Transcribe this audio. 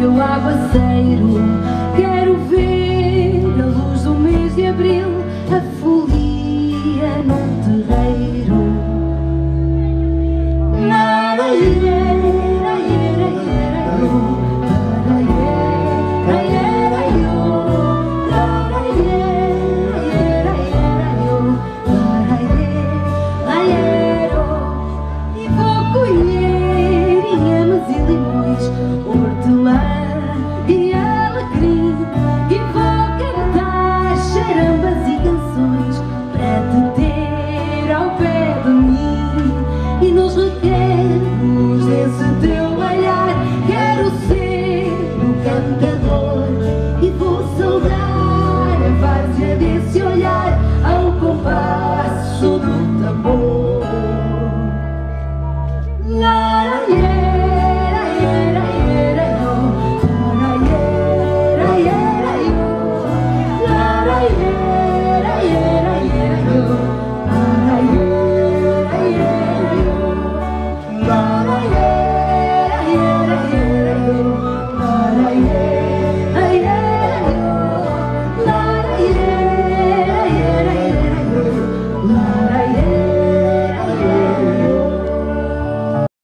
meu aguaceiro. Quero ver a luz do mês de abril A folia num terreiro. Na ilha te doy.